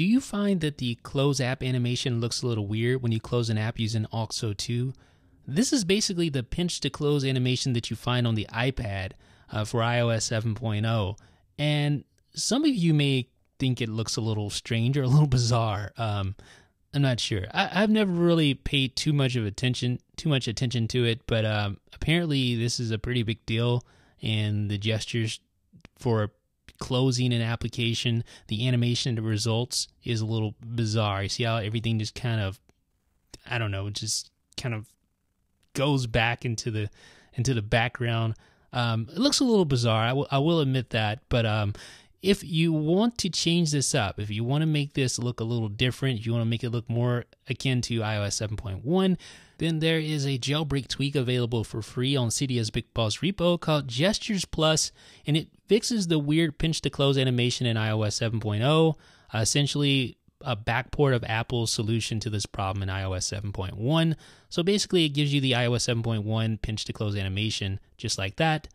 do you find that the close app animation looks a little weird when you close an app using Auxo 2? This is basically the pinch to close animation that you find on the iPad uh, for iOS 7.0. And some of you may think it looks a little strange or a little bizarre. Um, I'm not sure. I, have never really paid too much of attention, too much attention to it, but um, apparently this is a pretty big deal. And the gestures for closing an application, the animation of the results is a little bizarre. You see how everything just kind of, I don't know, just kind of goes back into the into the background. Um, it looks a little bizarre. I, I will admit that, but um, if you want to change this up, if you want to make this look a little different, you want to make it look more akin to iOS 7.1, then there is a jailbreak tweak available for free on Cydia's Big Boss repo called Gestures Plus, and it fixes the weird pinch to close animation in iOS 7.0. Uh, essentially, a backport of Apple's solution to this problem in iOS 7.1. So basically, it gives you the iOS 7.1 pinch to close animation just like that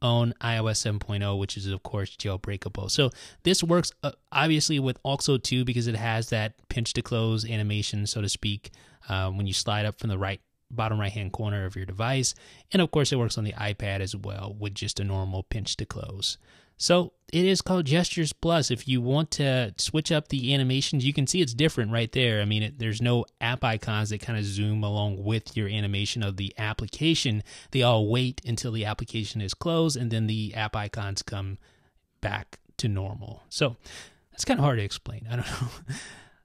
on iOS 7.0, which is of course jailbreakable. So this works uh, obviously with Auxo 2 because it has that pinch to close animation, so to speak, uh, when you slide up from the right bottom right hand corner of your device. And of course, it works on the iPad as well with just a normal pinch to close. So it is called Gestures Plus. If you want to switch up the animations, you can see it's different right there. I mean, it, there's no app icons that kind of zoom along with your animation of the application. They all wait until the application is closed and then the app icons come back to normal. So that's kind of hard to explain. I don't know.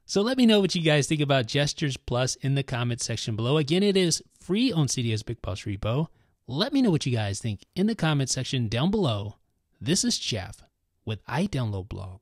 So let me know what you guys think about Gestures Plus in the comments section below. Again, it is free on Cydia's Big Boss Repo. Let me know what you guys think in the comments section down below. This is Jeff with iDownload Blog.